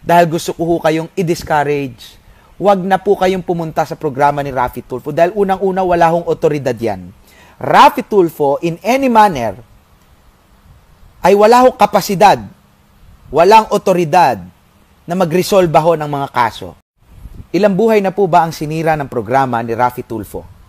dahil gusto ko kayong i-discourage. Huwag na po kayong pumunta sa programa ni Rafi Tulfo dahil unang-una wala hong otoridad yan. Rafi Tulfo, in any manner, ay wala hong kapasidad, walang otoridad na mag-resolve ho ng mga kaso. Ilang buhay na po ba ang sinira ng programa ni Rafi Tulfo?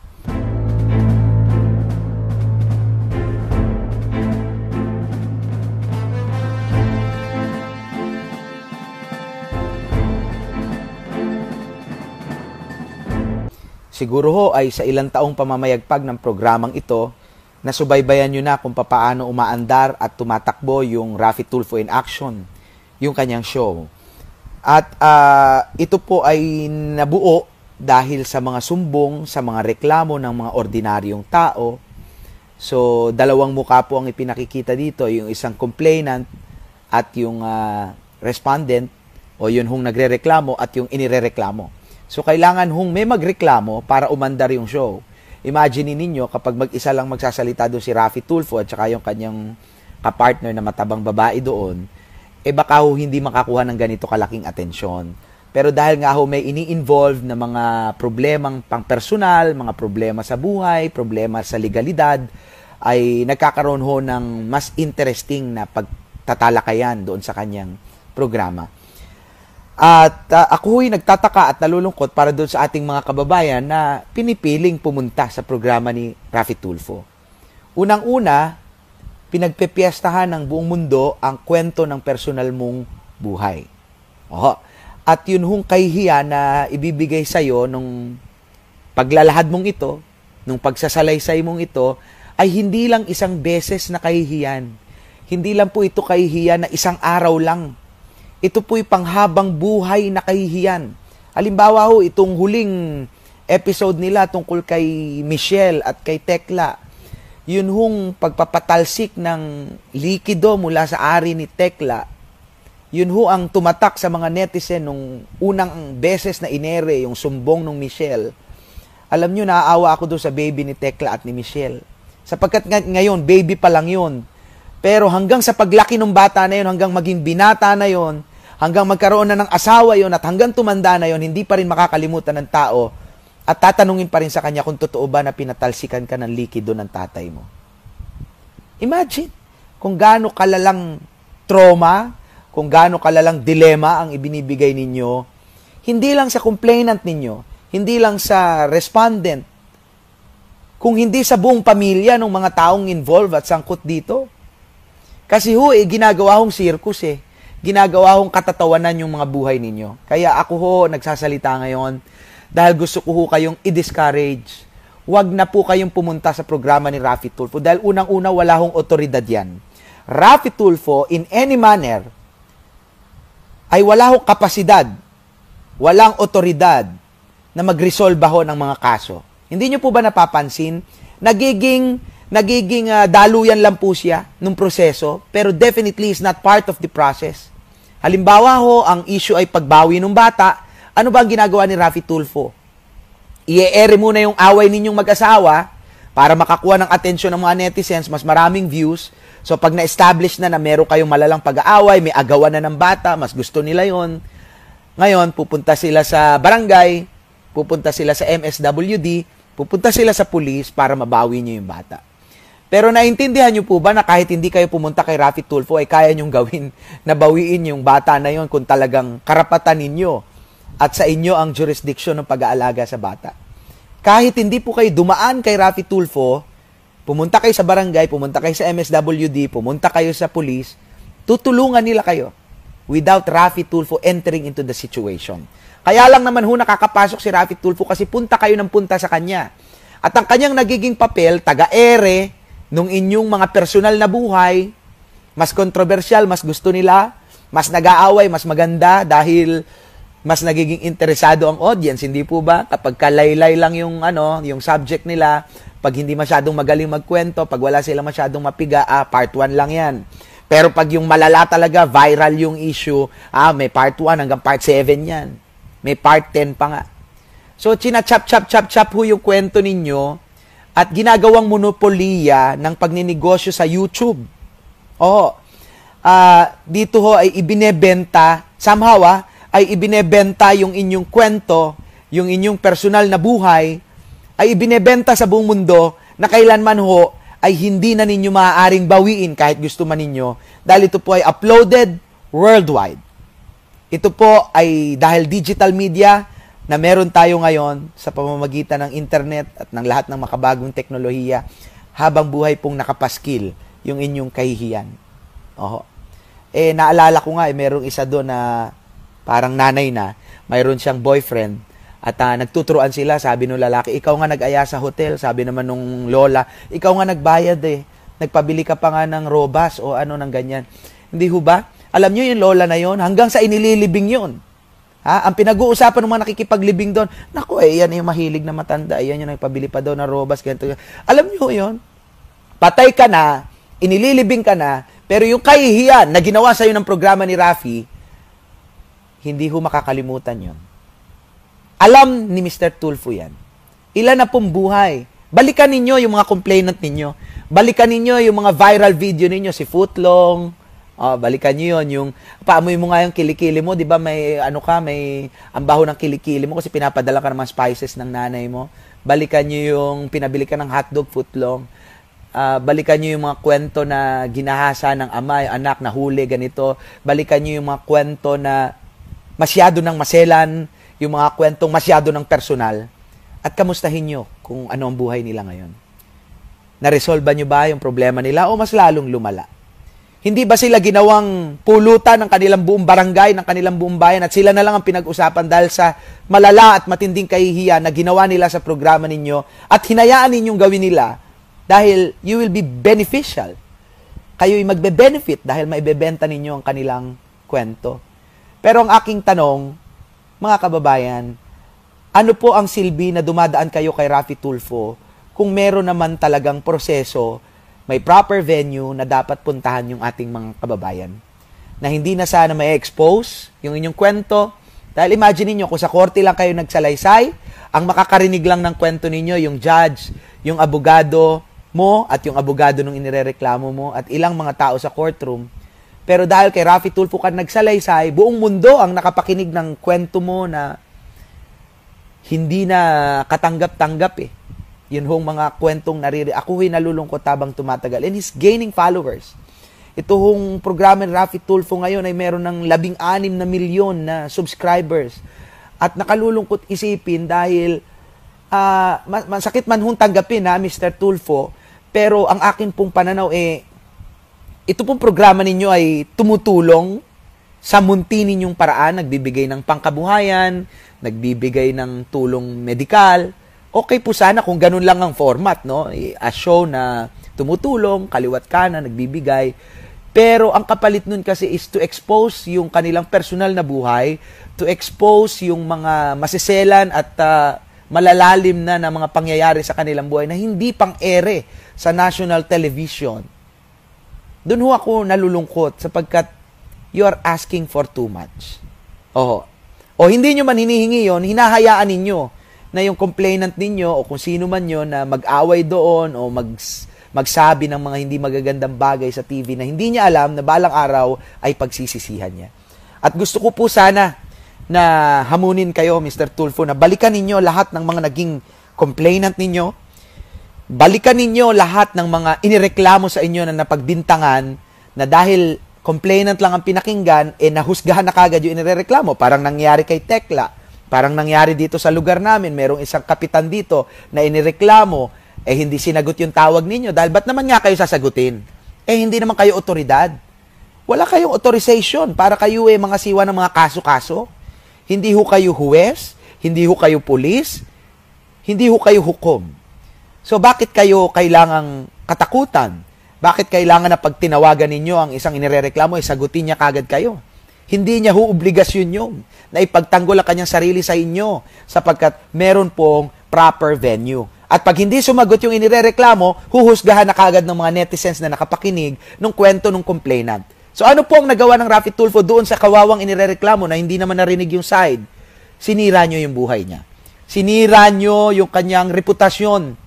Siguro ho ay sa ilang taong pamamayagpag ng programang ito, nasubaybayan nyo na kung papaano umaandar at tumatakbo yung Rafi Tulfo in Action, yung kanyang show. At uh, ito po ay nabuo dahil sa mga sumbong, sa mga reklamo ng mga ordinaryong tao. So, dalawang mukha po ang ipinakikita dito, yung isang complainant at yung uh, respondent o yun hong nagrereklamo at yung inirereklamo. So, kailangan hong may magreklamo para umandar yung show. Imagine ninyo kapag mag-isa lang magsasalita doon si Rafi Tulfo at saka yung kanyang kapartner na matabang babae doon, eh baka ho hindi makakuha ng ganito kalaking atensyon. Pero dahil nga ho may ini-involve na mga problemang pang-personal, mga problema sa buhay, problema sa legalidad, ay nagkakaroon ho ng mas interesting na pagtatalakayan doon sa kanyang programa. At uh, ako ho'y nagtataka at nalulungkot para doon sa ating mga kababayan na pinipiling pumunta sa programa ni Rafi Tulfo. Unang-una, pinagpepiestahan ng buong mundo ang kwento ng personal mong buhay. Oho. At yun hong kahihiya na ibibigay sa iyo nung paglalahad mong ito, nung pagsasalaysay mong ito, ay hindi lang isang beses na kahihiyan. Hindi lang po ito kahihiyan na isang araw lang ito po'y panghabang buhay na kahihiyan. Halimbawa ho, itong huling episode nila tungkol kay Michelle at kay Tekla, yun hong pagpapatalsik ng likido mula sa ari ni Tekla, yun ho ang tumatak sa mga netizen nung unang beses na inere, yung sumbong ng Michelle. Alam nyo, naaawa ako doon sa baby ni Tekla at ni Michelle. Sapagkat ngayon, baby pa lang yun. Pero hanggang sa paglaki ng bata na yun, hanggang maging binata na yun, hanggang magkaroon na ng asawa yon at hanggang tumanda na yon, hindi pa rin makakalimutan ng tao at tatanungin pa rin sa kanya kung totoo ba na pinatalsikan ka ng likido ng tatay mo. Imagine kung gaano kalalang trauma, kung gaano kalalang dilema ang ibinibigay ninyo, hindi lang sa complainant ninyo, hindi lang sa respondent, kung hindi sa buong pamilya ng mga taong involved at sangkot dito. Kasi ho, eh, ginagawa hong circus eh ginagawa kong katatawanan yung mga buhay ninyo. Kaya ako ho nagsasalita ngayon dahil gusto ko ho kayong i-discourage. Huwag na po kayong pumunta sa programa ni Rafi Tulfo dahil unang-una wala hong otoridad yan. Rafi Tulfo, in any manner, ay wala hong kapasidad, walang otoridad na mag-resolve ho ng mga kaso. Hindi nyo po ba napapansin? Nagiging nagiging uh, daluyan lang po siya nung proseso, pero definitely is not part of the process. Halimbawa ho, ang issue ay pagbawi ng bata, ano ba ang ginagawa ni Rafi Tulfo? I-ere muna yung away ninyong mag-asawa para makakuha ng atensyon ng mga netizens, mas maraming views. So pag na-establish na na meron kayong malalang pag-aaway, may agawan na ng bata, mas gusto nila yon. Ngayon, pupunta sila sa barangay, pupunta sila sa MSWD, pupunta sila sa pulis para mabawi niyo yung bata. Pero naintindihan niyo po ba na kahit hindi kayo pumunta kay Rafi Tulfo ay kaya niyong gawin na bawiin yung bata na yon kung talagang karapatan ninyo at sa inyo ang jurisdiction ng pag-aalaga sa bata. Kahit hindi po kayo dumaan kay Rafi Tulfo, pumunta kayo sa barangay, pumunta kayo sa MSWD, pumunta kayo sa police, tutulungan nila kayo without Rafi Tulfo entering into the situation. Kaya lang naman ho nakakapasok si Rafi Tulfo kasi punta kayo ng punta sa kanya. At ang kanyang nagiging papel, taga-ere, nung inyong mga personal na buhay, mas kontrobersyal, mas gusto nila, mas nag-aaway, mas maganda dahil mas nagiging interesado ang audience, hindi po ba? Kapag kalaylay lang yung ano, yung subject nila, pag hindi masyadong magaling magkwento, pag wala sila masyadong mapiga, ah, part 1 lang 'yan. Pero pag yung malala talaga, viral yung issue, ah, may part 1 hanggang part 7 yan. May part 10 pa nga. So, chop ho yung kwento ninyo at ginagawang monopoliya ng pagninegosyo sa YouTube. Oo. Uh, dito ho ay ibinebenta somehow ah, ay ibinebenta yung inyong kwento, yung inyong personal na buhay, ay ibinebenta sa buong mundo na kailanman ho ay hindi na ninyo maaaring bawiin kahit gusto man ninyo dahil ito po ay uploaded worldwide. Ito po ay dahil digital media na meron tayo ngayon sa pamamagitan ng internet at ng lahat ng makabagong teknolohiya habang buhay pong nakapaskil yung inyong kahihiyan. Oho. Eh, naalala ko nga, eh, merong isa doon na parang nanay na, mayroon siyang boyfriend at uh, nagtuturuan sila, sabi nung lalaki, ikaw nga nag-aya sa hotel, sabi naman nung lola, ikaw nga nagbayad eh. Nagpabili ka pa nga ng robas o ano ng ganyan. Hindi ho ba? Alam niyo yung lola na yon hanggang sa inililibing yon. Ha? Ang pinag-uusapan ng mga nakikipaglibing doon, naku, eh, yan yung mahilig na matanda, yan yung nagpabili pa daw ng robas, ganito. Alam niyo yon Patay ka na, inililibing ka na, pero yung kahihiyan na ginawa sa'yo ng programa ni Rafi, hindi ho makakalimutan yon alam ni Mr. Tulfo yan. Ilan na pong buhay. Balikan ninyo yung mga complainant ninyo. Balikan ninyo yung mga viral video ninyo, si Footlong, Oh, balikan niyo yon yung paamoy mo nga yung kilikili mo, 'di ba? May ano ka, may ang ng kilikili mo kasi pinapadala ka ng mga spices ng nanay mo. Balikan niyo yung pinabili ka ng hotdog footlong. Uh, balikan niyo yung mga kwento na ginahasa ng ama, yung anak na huli ganito. Balikan niyo yung mga kwento na masyado ng maselan, yung mga kwentong masyado ng personal at kamustahin nyo kung ano ang buhay nila ngayon. Naresolba nyo ba yung problema nila o mas lalong lumala? Hindi ba sila ginawang pulutan ng kanilang buong barangay, ng kanilang buong bayan at sila na lang ang pinag-usapan dahil sa malala at matinding kahihiyan na ginawa nila sa programa ninyo at hinayaan ninyong gawin nila dahil you will be beneficial. Kayo'y magbe-benefit dahil maibebenta ninyo ang kanilang kwento. Pero ang aking tanong, mga kababayan, ano po ang silbi na dumadaan kayo kay Rafi Tulfo kung meron naman talagang proseso, may proper venue na dapat puntahan yung ating mga kababayan? Na hindi na sana may expose yung inyong kwento. Dahil imagine niyo kung sa korte lang kayo nagsalaysay, ang makakarinig lang ng kwento ninyo yung judge, yung abogado mo at yung abogado nung inirereklamo mo at ilang mga tao sa courtroom, pero dahil kay Rafi Tulfo ka nagsalaysay, buong mundo ang nakapakinig ng kwento mo na hindi na katanggap-tanggap eh. Yun hong mga kwentong nariri. Ako huy nalulungkot tabang tumatagal. And he's gaining followers. Ito hong programa ni Rafi Tulfo ngayon ay meron ng labing anim na milyon na subscribers. At nakalulungkot isipin dahil uh, masakit man hong tanggapin ha, Mr. Tulfo, pero ang akin pong pananaw eh, ito pong programa ninyo ay tumutulong sa munti ninyong paraan, nagbibigay ng pangkabuhayan, nagbibigay ng tulong medikal. Okay po sana kung ganun lang ang format, no? A show na tumutulong, kaliwat kanan, nagbibigay. Pero ang kapalit nun kasi is to expose yung kanilang personal na buhay, to expose yung mga masiselan at uh, malalalim na na mga pangyayari sa kanilang buhay na hindi pang ere sa national television doon ho ako nalulungkot sapagkat you are asking for too much. Oho. O hindi nyo man hinihingi yon, hinahayaan ninyo na yung complainant ninyo o kung sino man yon na mag-away doon o mag, magsabi ng mga hindi magagandang bagay sa TV na hindi niya alam na balang araw ay pagsisisihan niya. At gusto ko po sana na hamunin kayo, Mr. Tulfo, na balikan ninyo lahat ng mga naging complainant ninyo, balikan ninyo lahat ng mga inireklamo sa inyo na napagbintangan na dahil complainant lang ang pinakinggan, eh nahusgahan na kagad yung inireklamo. Parang nangyari kay Tekla. Parang nangyari dito sa lugar namin. Merong isang kapitan dito na inireklamo, eh hindi sinagot yung tawag ninyo. Dahil ba't naman nga kayo sasagutin? Eh hindi naman kayo otoridad. Wala kayong authorization para kayo eh mga siwa ng mga kaso-kaso. Hindi ho kayo huwes, hindi ho kayo pulis, hindi ho kayo hukom. So bakit kayo kailangang katakutan? Bakit kailangan na pag tinawagan ninyo ang isang inirereklamo, ay sagutin niya kagad kayo? Hindi niya ho obligasyon yun na ipagtanggol ang kanyang sarili sa inyo sapagkat meron pong proper venue. At pag hindi sumagot yung inirereklamo, huhusgahan na kagad ng mga netizens na nakapakinig ng kwento ng complainant. So ano po ang nagawa ng Rafi Tulfo doon sa kawawang inirereklamo na hindi naman narinig yung side? Sinira nyo yung buhay niya. Sinira nyo yung kanyang reputasyon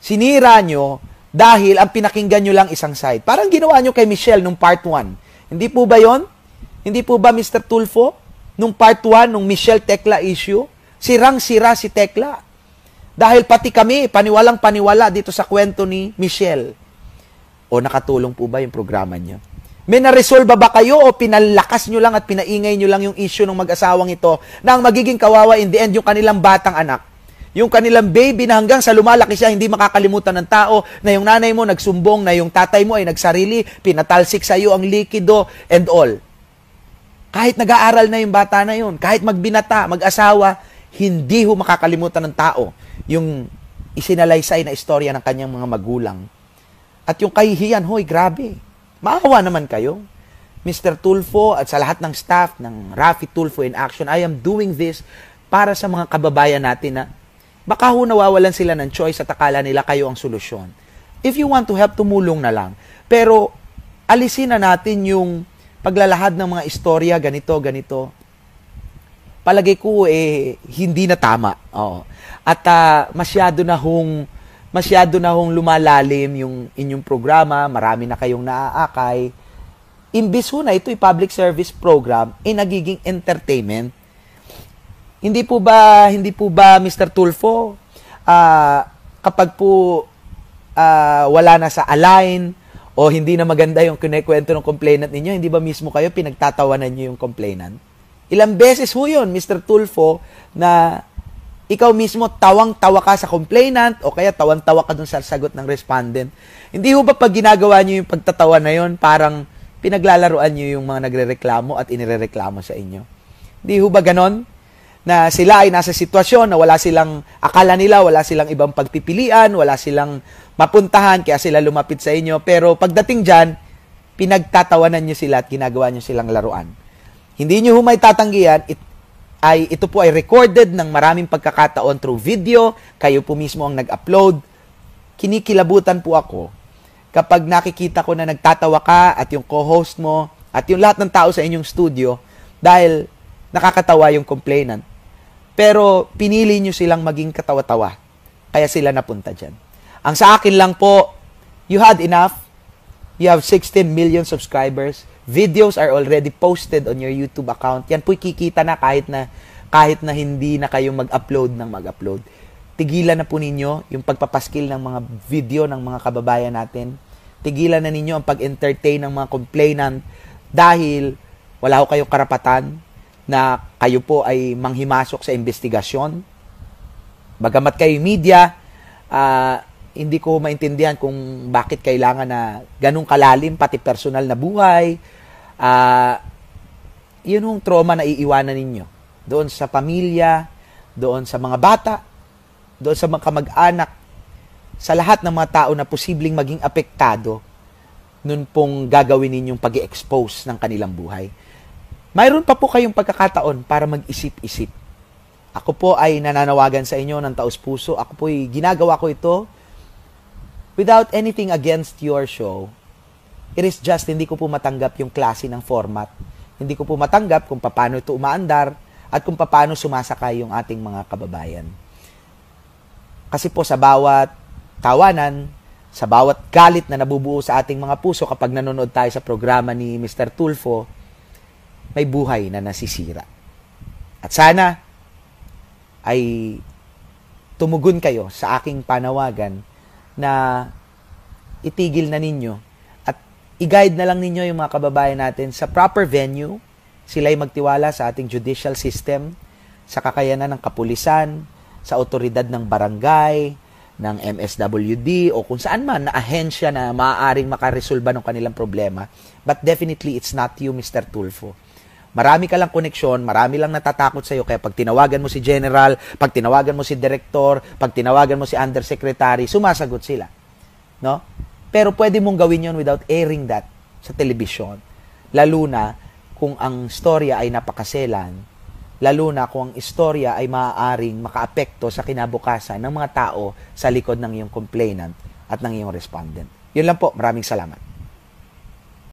sinira nyo dahil ang pinakinggan nyo lang isang side. Parang ginawa nyo kay Michelle nung part 1. Hindi po ba yon? Hindi po ba Mr. Tulfo? nung part 1, nung Michelle Tekla issue, sirang-sira si Tekla. Dahil pati kami, paniwalang paniwala dito sa kwento ni Michelle. O nakatulong po ba yung programa niyo? May na-resolve ba kayo o pinalakas nyo lang at pinaingay nyo lang yung issue ng mag-asawang ito na ang magiging kawawa in the end yung kanilang batang anak? Yung kanilang baby na hanggang sa lumalaki siya, hindi makakalimutan ng tao na yung nanay mo nagsumbong, na yung tatay mo ay nagsarili, pinatalsik sa iyo ang likido and all. Kahit nag-aaral na yung bata na yun, kahit magbinata, mag-asawa, hindi ho makakalimutan ng tao yung isinalaysay na istorya ng kanyang mga magulang. At yung kahihiyan, hoy, grabe. Maawa naman kayo. Mr. Tulfo at sa lahat ng staff ng Rafi Tulfo in Action, I am doing this para sa mga kababayan natin na baka ho nawawalan sila ng choice at akala nila kayo ang solusyon. If you want to help, tumulong na lang. Pero alisin na natin yung paglalahad ng mga istorya, ganito, ganito. Palagay ko eh hindi na tama. Oo. At uh, masyado na hong masyado na hong lumalalim yung inyong programa, marami na kayong naaakay. Imbis ho na ito'y public service program, eh, nagiging entertainment. Hindi po ba, hindi po ba Mr. Tulfo, uh, kapag po uh, wala na sa align, o hindi na maganda yung kinekwento ng complainant ninyo, hindi ba mismo kayo pinagtatawanan nyo yung complainant? Ilang beses ho yun, Mr. Tulfo, na ikaw mismo tawang-tawa ka sa complainant o kaya tawang-tawa ka dun sa sagot ng respondent. Hindi ho ba pag ginagawa nyo yung pagtatawa na yon parang pinaglalaruan nyo yung mga nagrereklamo at inirereklamo sa inyo? Hindi ho ba ganon? Na sila ay nasa sitwasyon na wala silang, akala nila wala silang ibang pagpipilian, wala silang mapuntahan, kaya sila lumapit sa inyo. Pero pagdating dyan, pinagtatawanan nyo sila at ginagawa nyo silang laruan. Hindi nyo humay tatanggihan, it, ay ito po ay recorded ng maraming pagkakataon through video, kayo po mismo ang nag-upload. Kinikilabutan po ako kapag nakikita ko na nagtatawa ka at yung co-host mo at yung lahat ng tao sa inyong studio dahil nakakatawa yung complainant. Pero pinili nyo silang maging katawa-tawa. Kaya sila napunta dyan. Ang sa akin lang po, you had enough. You have 16 million subscribers. Videos are already posted on your YouTube account. Yan po'y kikita na kahit na kahit na hindi na kayo mag-upload ng mag-upload. Tigilan na po ninyo yung pagpapaskil ng mga video ng mga kababayan natin. Tigilan na ninyo ang pag-entertain ng mga complainant dahil wala ko kayong karapatan na kayo po ay manghimasok sa investigasyon. Bagamat kayo media, uh, hindi ko maintindihan kung bakit kailangan na ganong kalalim pati personal na buhay, uh, yun yung trauma na iiwanan ninyo. Doon sa pamilya, doon sa mga bata, doon sa mga kamag-anak, sa lahat ng mga tao na posibleng maging apektado nun pong gagawin ninyong pag expose ng kanilang buhay. Mayroon pa po kayong pagkakataon para mag-isip-isip. Ako po ay nananawagan sa inyo ng taos puso. Ako po ay ginagawa ko ito without anything against your show It is just hindi ko po matanggap yung klase ng format. Hindi ko po matanggap kung paano ito umaandar at kung paano sumasakay yung ating mga kababayan. Kasi po sa bawat tawanan, sa bawat galit na nabubuo sa ating mga puso kapag nanonood tayo sa programa ni Mr. Tulfo, may buhay na nasisira. At sana ay tumugon kayo sa aking panawagan na itigil na ninyo i-guide na lang ninyo yung mga kababayan natin sa proper venue. Sila'y magtiwala sa ating judicial system, sa kakayanan ng kapulisan, sa otoridad ng barangay, ng MSWD o kung saan man na ahensya na maaaring makaresolba ng kanilang problema. But definitely, it's not you, Mr. Tulfo. Marami ka lang koneksyon, marami lang natatakot sa iyo. Kaya pag tinawagan mo si General, pag tinawagan mo si Director, pag tinawagan mo si Undersecretary, sumasagot sila. No? Pero pwede mong gawin yon without airing that sa telebisyon. Lalo na kung ang storya ay napakaselan, lalo na kung ang istorya ay maaaring makaapekto sa kinabukasan ng mga tao sa likod ng iyong complainant at ng iyong respondent. Yun lang po. Maraming salamat.